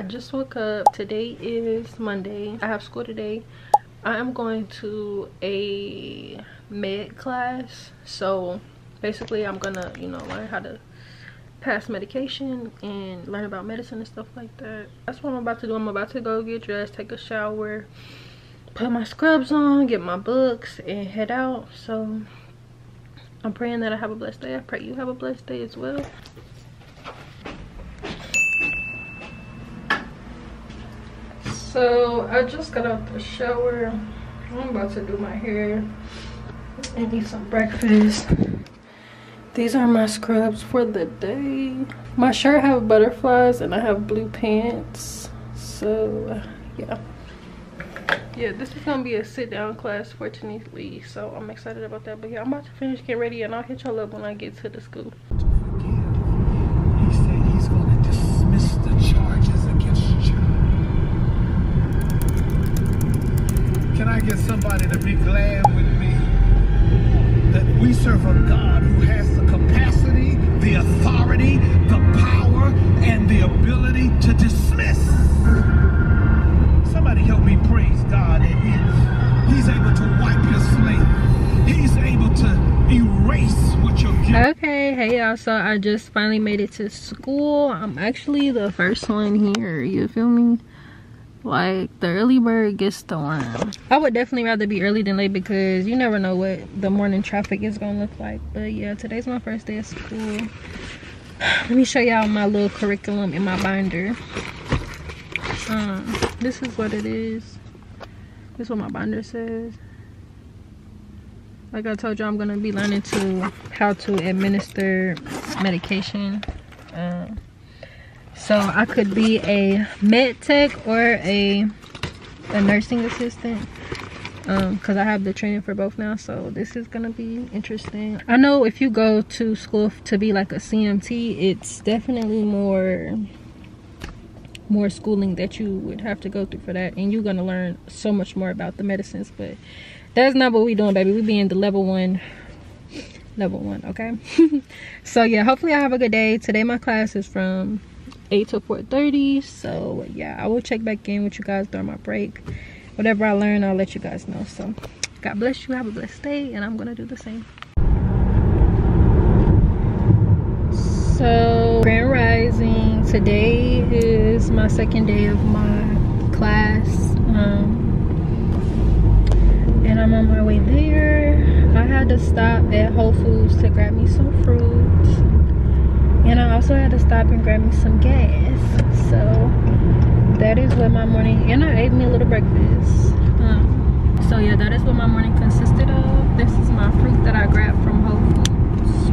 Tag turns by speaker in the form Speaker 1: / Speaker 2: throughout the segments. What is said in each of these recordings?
Speaker 1: i just woke up. Today is monday. I have school today. I am going to a med class. So basically i'm gonna you know learn how to pass medication and learn about medicine and stuff like that. That's what i'm about to do. I'm about to go get dressed take a shower put my scrubs on get my books and head out. So i'm praying that i have a blessed day. I pray you have a blessed day as well so i just got out the shower. I'm about to do my hair. And eat some breakfast. These are my scrubs for the day. My shirt have butterflies and i have blue pants. So yeah. Yeah this is gonna be a sit down class for fortunately so i'm excited about that. But yeah i'm about to finish getting ready and i'll hit y'all up when i get to the school
Speaker 2: He said he's going to dismiss the charges against you. Can I get somebody to be glad with me that we serve a God who has the capacity, the authority, the power, and the ability to dismiss? Somebody help me praise God that he, He's able to wipe your slate. He's able to erase what you're giving.
Speaker 1: okay hey y'all so i just finally made it to school i'm actually the first one here you feel me like the early bird gets the worm. I would definitely rather be early than late because you never know what the morning traffic is gonna look like. But yeah today's my first day of school. Let me show y'all my little curriculum in my binder. Um this is what it is. This is what my binder says. Like I told you, I'm gonna be learning to how to administer medication. Um, so I could be a med tech or a a nursing assistant um, because I have the training for both now. So this is gonna be interesting. I know if you go to school to be like a CMT, it's definitely more more schooling that you would have to go through for that and you're gonna learn so much more about the medicines but that's not what we doing baby we be in the level one level one okay so yeah hopefully i have a good day today my class is from 8 to 4:30. so yeah i will check back in with you guys during my break whatever i learn i'll let you guys know so god bless you have a blessed day and i'm gonna do the same so grand rising today is my second day of my class um and I'm on my way there. I had to stop at Whole Foods to grab me some fruit. And I also had to stop and grab me some gas. So that is what my morning, and I ate me a little breakfast. Um, so yeah, that is what my morning consisted of. This is my fruit that I grabbed from Whole Foods.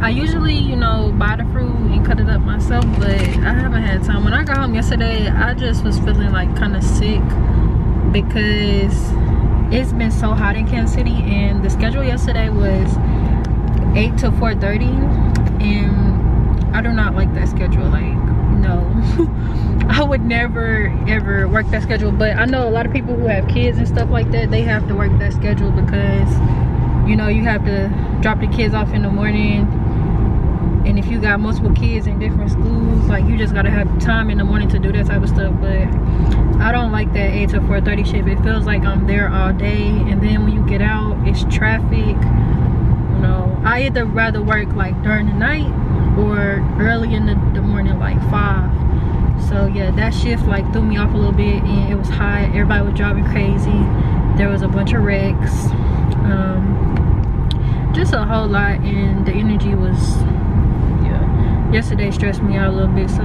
Speaker 1: I usually, you know, buy the fruit and cut it up myself, but I haven't had time. When I got home yesterday, I just was feeling like kind of sick because it's been so hot in Kansas City and the schedule yesterday was 8 to 4.30 and I do not like that schedule. Like, no. I would never ever work that schedule, but I know a lot of people who have kids and stuff like that, they have to work that schedule because you know, you have to drop the kids off in the morning and if you got multiple kids in different schools like you just gotta have time in the morning to do that type of stuff but i don't like that 8 to 4 30 shift it feels like i'm there all day and then when you get out it's traffic i either rather work like during the night or early in the, the morning like five. So yeah that shift like threw me off a little bit and it was hot everybody was driving crazy. There was a bunch of wrecks. Um, just a whole lot and the energy was yeah yesterday stressed me out a little bit. So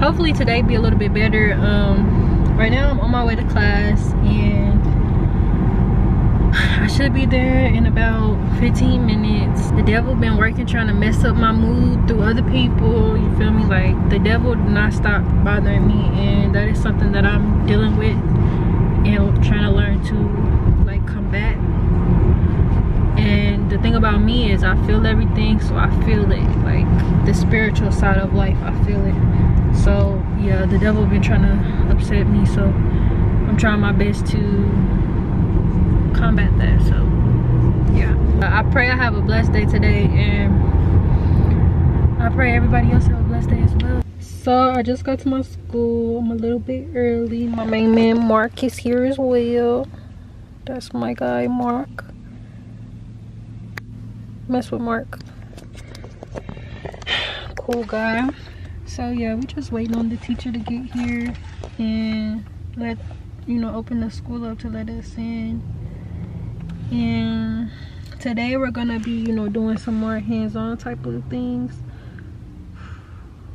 Speaker 1: hopefully today be a little bit better. Um right now i'm on my way to class and i should be there in about 15 minutes. The devil been working trying to mess up my mood through other people you feel me? Like the devil did not stop bothering me and that is something that i'm dealing with and trying to learn to like combat. And the thing about me is i feel everything so i feel it. Like the spiritual side of life i feel it. So yeah the devil been trying to upset me so i'm trying my best to combat that so yeah uh, i pray i have a blessed day today and I pray everybody else have a blessed day as well. So I just got to my school. I'm a little bit early. My main man Mark is here as well. That's my guy Mark. Mess with Mark. Cool guy. So yeah, we just waiting on the teacher to get here and let you know open the school up to let us in. And today we're gonna be you know doing some more hands-on type of things.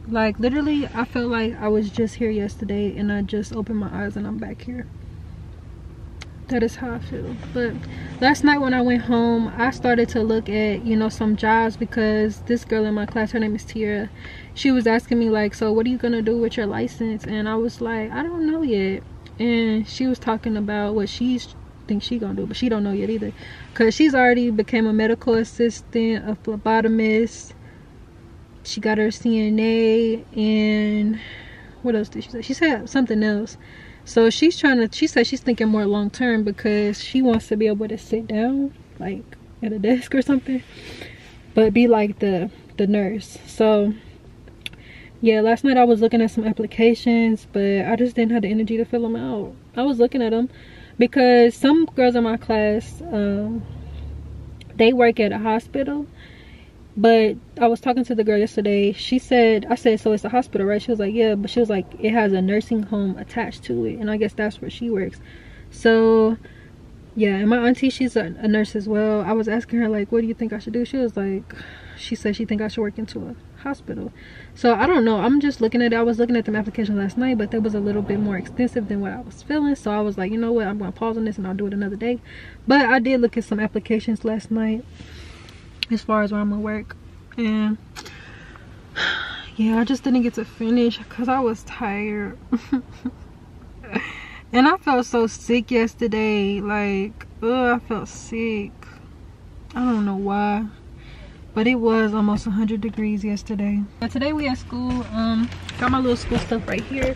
Speaker 1: Like literally i felt like i was just here yesterday and i just opened my eyes and i'm back here. That is how i feel. But last night when i went home i started to look at you know some jobs because this girl in my class her name is Tiara she was asking me like so what are you gonna do with your license? And i was like i don't know yet. And she was talking about what she's think she gonna do but she don't know yet either. Because she's already became a medical assistant a phlebotomist. She got her cna and what else did she say? She said something else. So she's trying to she said she's thinking more long term because she wants to be able to sit down like at a desk or something but be like the the nurse. So yeah last night i was looking at some applications but i just didn't have the energy to fill them out. I was looking at them because some girls in my class um, they work at a hospital but i was talking to the girl yesterday. She said i said so it's a hospital right? She was like yeah but she was like it has a nursing home attached to it and i guess that's where she works. So yeah and my auntie she's a, a nurse as well. I was asking her like what do you think i should do? She was like she said she think i should work into a hospital so i don't know. I'm just looking at it. I was looking at the application last night but that was a little bit more extensive than what i was feeling. So i was like you know what? I'm gonna pause on this and i'll do it another day. But i did look at some applications last night as far as where i'm gonna work. And yeah i just didn't get to finish because i was tired. And i felt so sick yesterday. Like ugh, i felt sick. I don't know why but it was almost 100 degrees yesterday. Today we at school um got my little school stuff right here.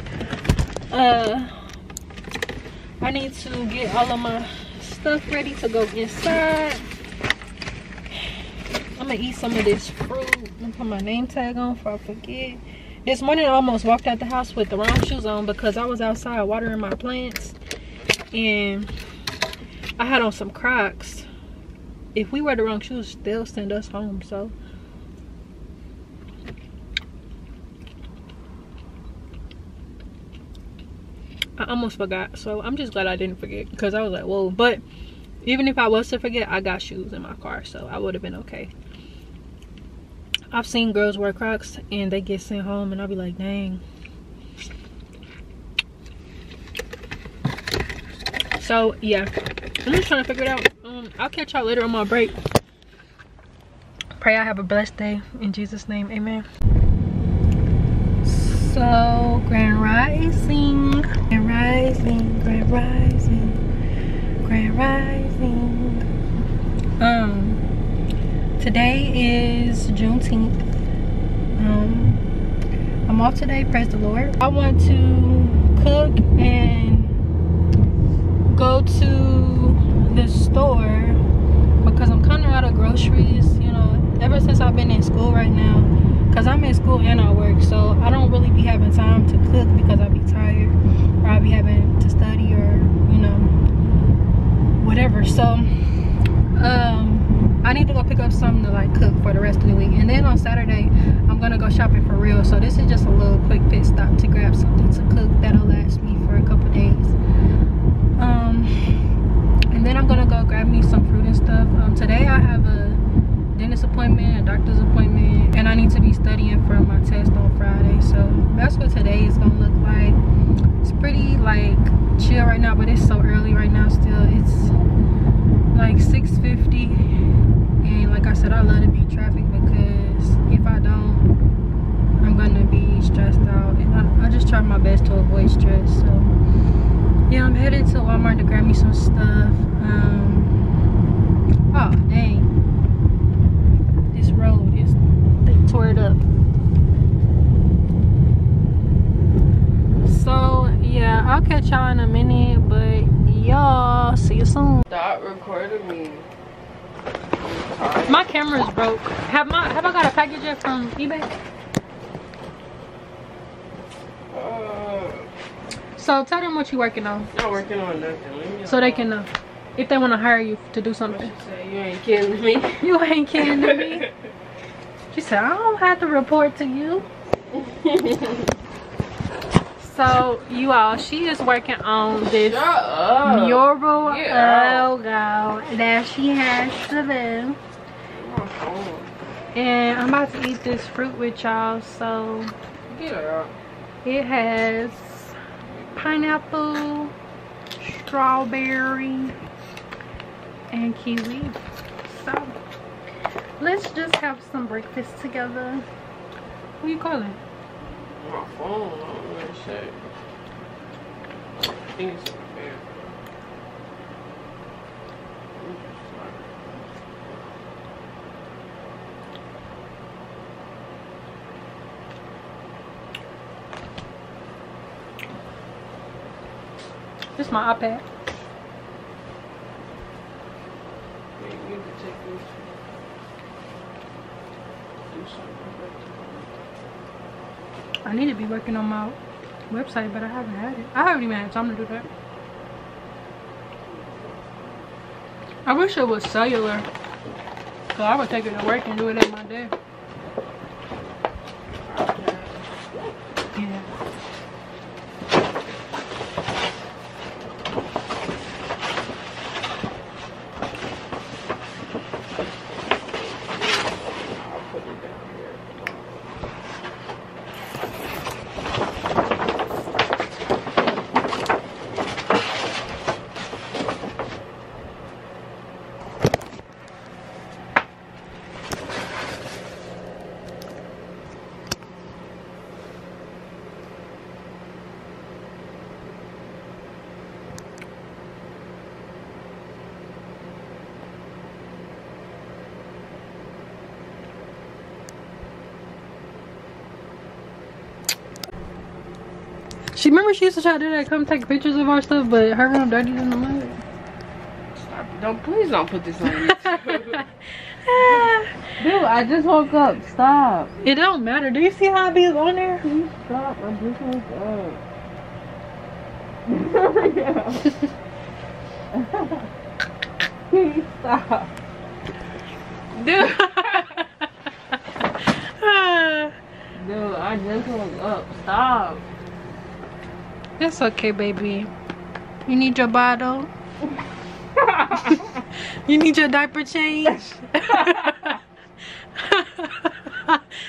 Speaker 1: Uh i need to get all of my stuff ready to go inside. I'm gonna eat some of this fruit and put my name tag on before i forget. This morning i almost walked out the house with the wrong shoes on because i was outside watering my plants. And i had on some crocs if we wear the wrong shoes, they'll send us home. So I almost forgot. So I'm just glad I didn't forget because I was like, whoa. But even if I was to forget, I got shoes in my car. So I would have been okay. I've seen girls wear Crocs and they get sent home and I'll be like, dang. So yeah, I'm just trying to figure it out. Um, I'll catch y'all later on my break. Pray I have a blessed day. In Jesus' name, amen. So, Grand Rising, Grand Rising, Grand Rising, Grand Rising. Um, today is Juneteenth. Um, I'm off today, praise the Lord. I want to cook and go to store because I'm kind of out of groceries, you know, ever since I've been in school right now. Because I'm in school and I work, so I don't really be having time to cook because I be tired or I be having to study or, you know, whatever. So, um, I need to go pick up something to like cook for the rest of the week. And then on Saturday, I'm gonna go shopping for real. So this is just a little quick pit stop to grab something to cook that'll last me for a couple days then i'm gonna go grab me some fruit and stuff. Um today i have a dentist appointment a doctor's appointment and i need to be studying for my test on friday. So that's what today is gonna look like. It's pretty like chill right now but it's so early right now still. It's like 6:50, and like i said i love to be traffic because if i don't i'm gonna be stressed out and i, I just try my best to avoid stress so yeah i'm headed to walmart to grab me some stuff um oh dang this road is they tore it up so yeah i'll catch y'all in a minute but y'all see you soon
Speaker 3: Stop recording me.
Speaker 1: My camera's broke. Have my have I got a package yet from eBay?
Speaker 3: Uh,
Speaker 1: So tell them what you're working on,
Speaker 3: not working on nothing.
Speaker 1: So they can know if they want to hire you to do something.
Speaker 3: Say you ain't kidding me.
Speaker 1: You ain't kidding me. She said, I don't have to report to you. So you all, she is working on this mural logo that she has to do. And I'm about to eat this fruit with y'all. So it has pineapple, strawberry, and kiwi. So let's just have some breakfast together. What you calling?
Speaker 3: My phone. I don't know. I think it's in the bed.
Speaker 1: This is my iPad.
Speaker 3: Yeah, you need to take this. Do something.
Speaker 1: I need to be working on my website, but I haven't had it. I haven't even had time to do that. I wish it was cellular. So I would take it to work and do it at my day. She remember she used to try to do that, come take pictures of our stuff, but her room dirty in the mud.
Speaker 3: Stop. Don't please don't put this on YouTube.
Speaker 4: Dude, I just woke up. Stop.
Speaker 1: it don't matter. Do you see how I be on there?
Speaker 4: Please stop. I just woke up. Please stop.
Speaker 3: Dude.
Speaker 4: Dude, I just woke up. Stop.
Speaker 1: It's okay, baby. You need your bottle. You need your diaper change.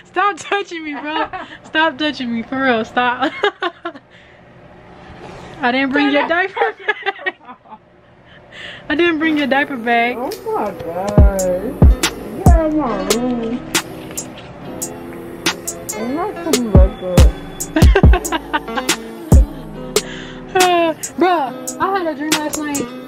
Speaker 1: Stop touching me, bro. Stop touching me, for real. Stop. I didn't bring your diaper bag. I didn't bring your diaper bag.
Speaker 4: Oh my god. Get out of my room. I'm not coming back up.
Speaker 1: Bruh, I had a dream last night.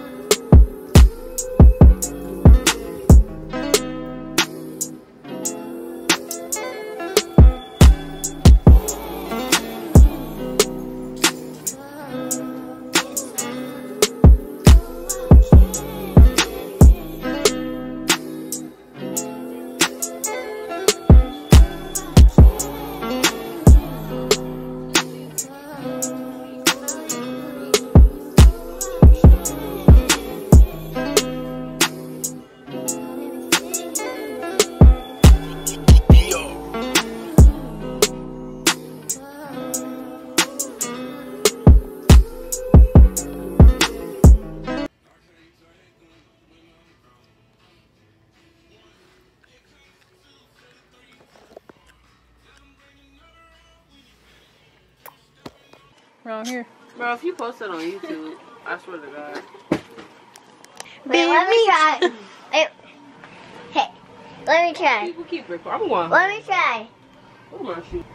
Speaker 1: Around here.
Speaker 3: Bro, if you post it on YouTube, I swear to God.
Speaker 5: Wait, let me try. Wait. Hey, let me try.
Speaker 3: People keep recording. I'm going.
Speaker 5: Let me try.
Speaker 3: I'm going to shoot.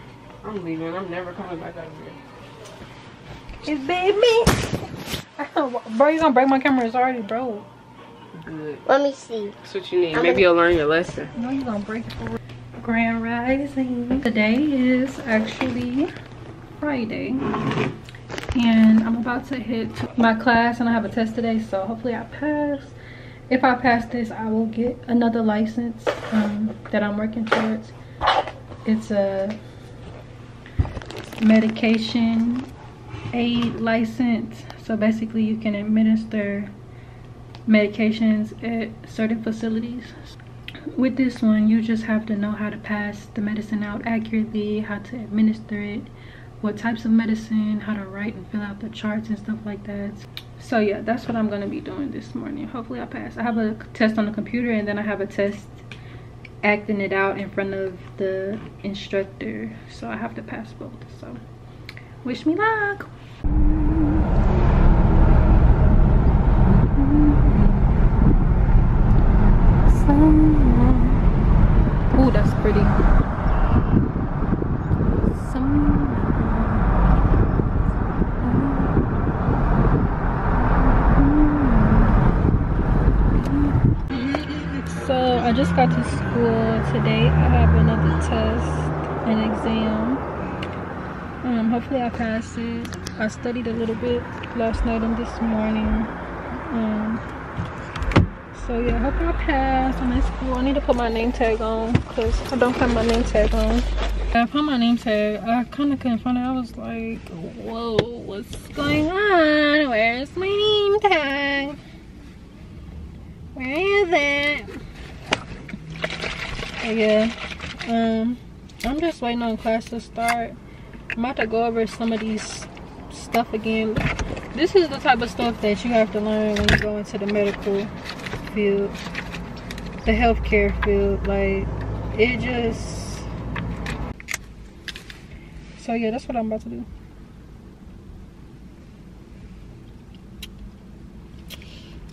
Speaker 3: I'm leaving. I'm never coming back out of here.
Speaker 1: It's baby. Bro, you're gonna break my camera? It's already broke.
Speaker 3: Good.
Speaker 5: Let me see.
Speaker 3: That's what you need.
Speaker 5: I'm
Speaker 3: Maybe you'll learn your lesson.
Speaker 1: No, you're gonna break it for. Grand Rising. Today is actually Friday. And I'm about to hit my class and I have a test today, so hopefully I pass. if i pass this i will get another license um, that i'm working towards. It's a medication aide license. So basically you can administer medications at certain facilities. With this one you just have to know how to pass the medicine out accurately how to administer it what types of medicine how to write and fill out the charts and stuff like that. So yeah that's what i'm to be doing this morning. Hopefully i pass. I have a test on the computer and then i have a test acting it out in front of the instructor. So i have to pass both so. Wish me luck Ooh, that's pretty. So I just got to school today. I have another test, an exam. Um, hopefully I pass it. I studied a little bit last night and this morning. Um, so yeah, hope I pass. I'm in school. I need to put my name tag on because I don't have my name tag on. I found my name tag. I kind of couldn't find it. I was like, whoa, what's going on? Where's my name tag? Where is it? Yeah, um, I'm just waiting on class to start. I'm about to go over some of these stuff again. This is the type of stuff that you have to learn when you go into the medical field, the healthcare field. Like, it just. So, yeah, that's what I'm about to do.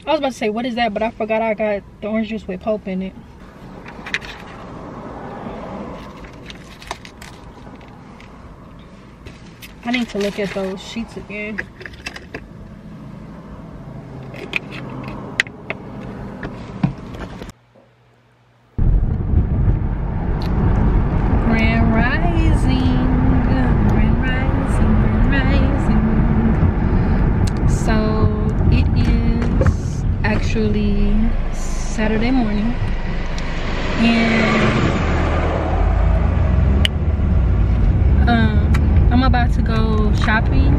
Speaker 1: I was about to say, what is that? But I forgot I got the orange juice with pulp in it. I need to look at those sheets again. Grand Rising, Grand Rising, Grand Rising. So it is actually Saturday morning, and um, I'm about to go shopping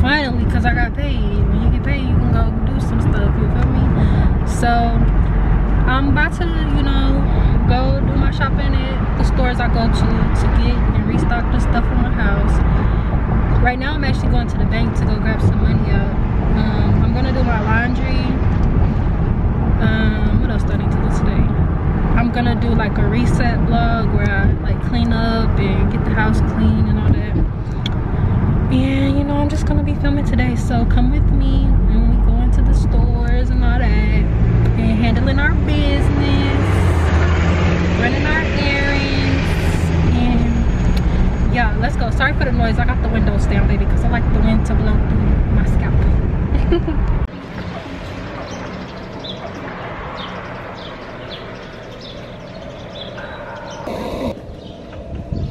Speaker 1: finally because I got paid. When you get paid, you can go do some stuff. You feel me? So I'm about to, you know, go do my shopping at the stores I go to to get and restock the stuff in my house. Right now, I'm actually going to the bank to go grab some money out. Um, I'm gonna do my laundry. Um, what else do I need to do today? I'm gonna do like a reset vlog where I like clean up and get the house clean and all that. And you know, I'm just gonna be filming today, so come with me when we go into the stores and all that, and handling our business, running our errands, and yeah, let's go. Sorry for the noise. I got the windows down, baby, because I like the wind to blow through my scalp.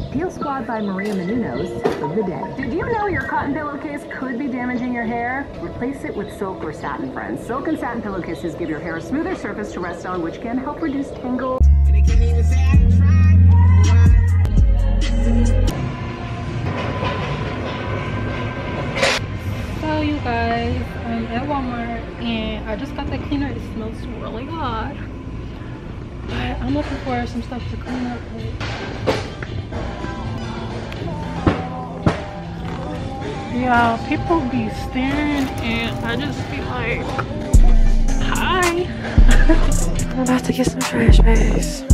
Speaker 6: Peel Squad by Maria Menounos of the day. Did you know your cotton pillowcase could be damaging your hair? Replace it with silk or satin, friends. Silk and satin pillowcases give your hair a smoother surface to rest on, which can help reduce tangles.
Speaker 1: So you guys, I'm at Walmart and I just got that cleaner. It smells really good. But I'm looking for some stuff to clean up with. Yeah, people be staring and I just be like, hi. I'm about to get some trash bags.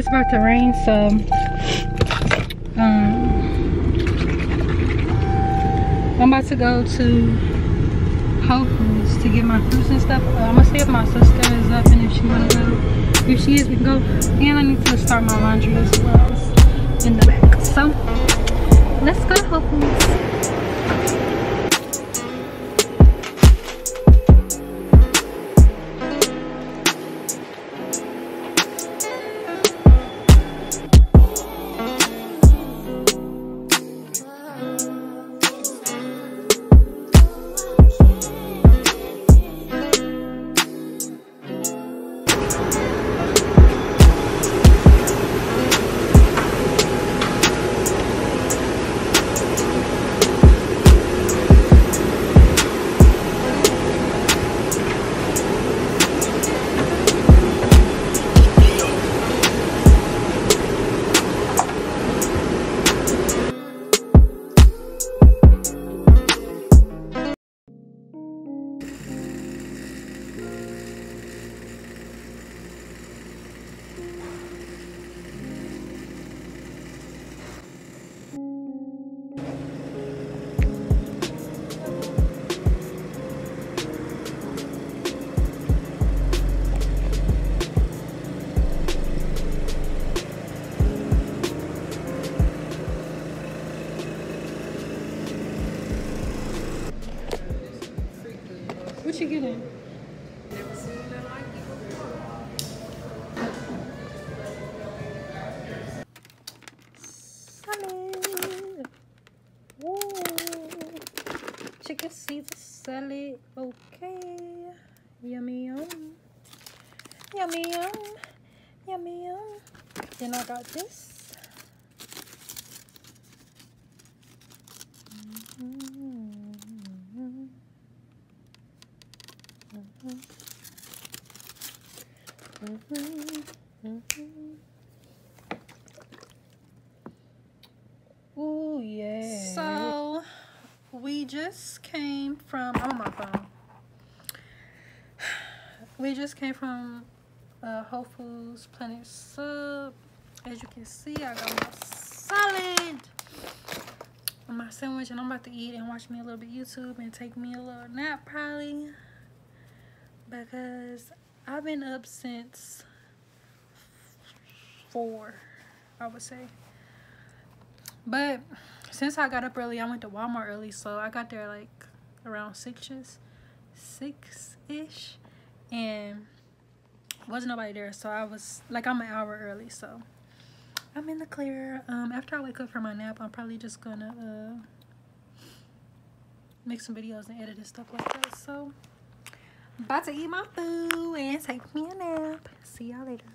Speaker 1: It's about to rain, so um, I'm about to go to Whole Foods to get my fruits and stuff. Uh, I'm gonna see if my sister is up and if she wanna go. If she is, we can go. And I need to start my laundry as well in the back. So let's go to Whole Foods. Chicken the salad. Okay. Yummy yum. Yummy yum. Yummy yum. Then I got this. Mhm. Mhm. Mhm. Mhm. Ooh, yeah. So, we just came from, I'm on my phone. We just came from uh, Whole Foods Planet Sub. As you can see, I got my salad my sandwich, and I'm about to eat and watch me a little bit YouTube and take me a little nap probably. Because I've been up since four, I would say. But since I got up early, I went to Walmart early, so I got there like around six-ish, six-ish, and wasn't nobody there. So I was like, I'm an hour early, so I'm in the clear. Um, after I wake up from my nap, I'm probably just gonna uh make some videos and edit and stuff like that. So about to eat my food and take me a nap. See y'all later.